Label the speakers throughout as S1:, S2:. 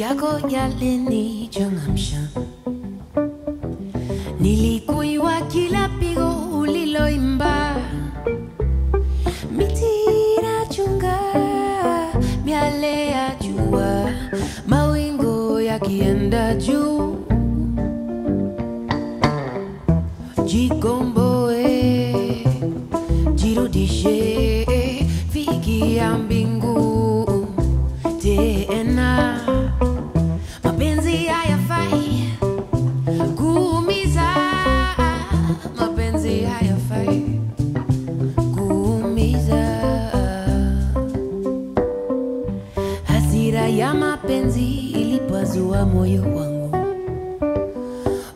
S1: yalinichangamsha, nilikuiwa kila pigo uliloimba, miti inachunga miale ya jua, mawingu yakienda juu, jikomboe, jirudishe, fikia mbingu mapenzi ilipazua moyo wangu,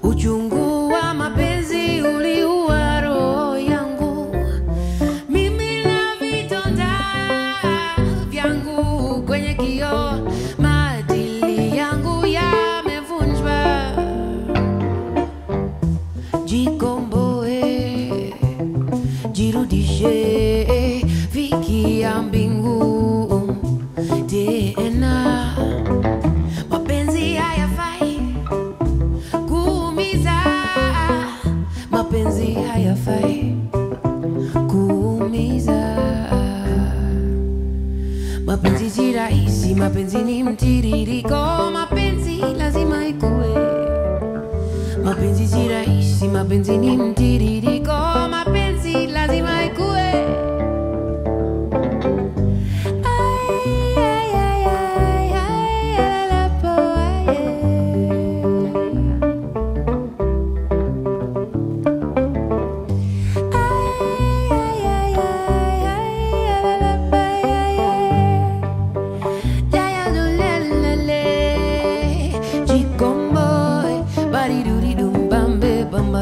S1: uchungu wa mapenzi uliua roho yangu. Mimi na vitonda vyangu kwenye kioo, maadili yangu yamevunjwa. Jikomboe, Mapenzi si rahisi, mapenzi ni mtiririko, mapenzi lazima ikue. Mapenzi si rahisi, mapenzi ni mtiririko, mapenzi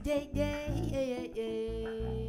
S1: Jig yeah yeah yeah